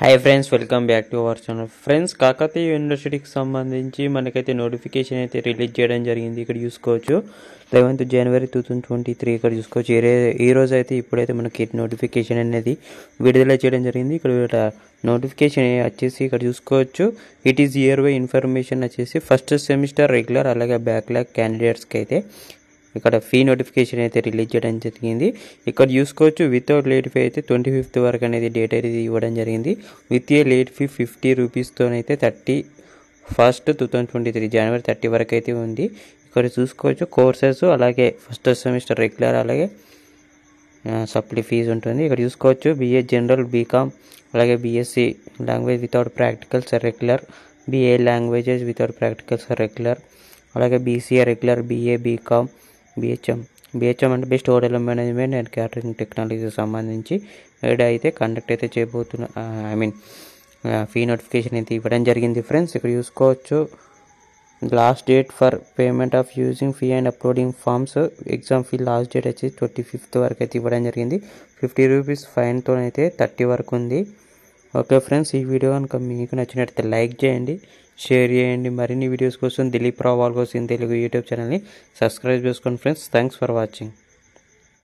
Hi friends welcome back to our channel friends Kakatiya యూనివర్సిటీకి సంబంధించి మనకైతే నోటిఫికేషన్ అయితే రిలీజ్ చేయడం జరిగింది. ఇక్కడ చూసుకోవచ్చు. Eleventh January two thousand twenty three ఇక్కడ చూసుకోవచ్చు. ఈ ఈ రోజు అయితే ఇప్పుడైతే మనకి నోటిఫికేషన్ అనేది విడుదల చేయడం జరిగింది. ఇక్కడ నోటిఫికేషన్ వచ్చేసి ఇక్కడ చూసుకోవచ్చు. It is year wise information వచ్చేసి ఫస్ట్ సెమిస్టర్ రెగ్యులర్ అలాగే బ్యాక్లాగ్ క్యాండిడేట్స్కి అయితే ఇక్కడ ఫీ నోటిఫికేషన్ అయితే రిలీజ్ చేయడం జరిగింది. ఇక్కడ చూసుకోవచ్చు వితౌట్ లేట్ ఫీ అయితే ట్వంటీ ఫిఫ్త్ వరకు అనేది డేట్ అనేది ఇవ్వడం జరిగింది. With a late fee fifty రూపీస్తోనైతే thirty first two thousand twenty three January thirty వరకు అయితే ఉంది. ఇక్కడ చూసుకోవచ్చు కోర్సెస్ అలాగే ఫస్ట్ సెమిస్టర్ రెగ్యులర్ అలాగే సప్లీ ఫీజు ఉంటుంది. ఇక్కడ చూసుకోవచ్చు బిఏ జనరల్ బీకామ్ అలాగే BSc language without practicals regular BA languages without practicals regular అలాగే BCA regular BA BCom BHM BHM అంటే best hotel management and catering టెక్నాలజీకి సంబంధించి ఏడా అయితే కండక్ట్ అయితే చేయబోతున్నా ఐ మీన్ ఫీ నోటిఫికేషన్ అయితే ఇవ్వడం జరిగింది ఫ్రెండ్స్ ఇక్కడ చూసుకోవచ్చు. Last date for payment of using fee and uploading forms exam fee last date వచ్చి ట్వంటీ ఫిఫ్త్ వరకు అయితే ఇవ్వడం జరిగింది. ఫిఫ్టీ రూపీస్ ఫైన్తో అయితే థర్టీ వరకు ఉంది. ఓకే ఫ్రెండ్స్ ఈ వీడియో కనుక మీకు నచ్చినట్లయితే లైక్ చేయండి. షేర్ చేయండి. మరిన్ని వీడియోస్ కోసం దిలీప్ రావు వాళ్ళ కోసం తెలుగు యూట్యూబ్ ఛానల్ని సబ్స్క్రైబ్ చేసుకోండి ఫ్రెండ్స్. Thanks for watching.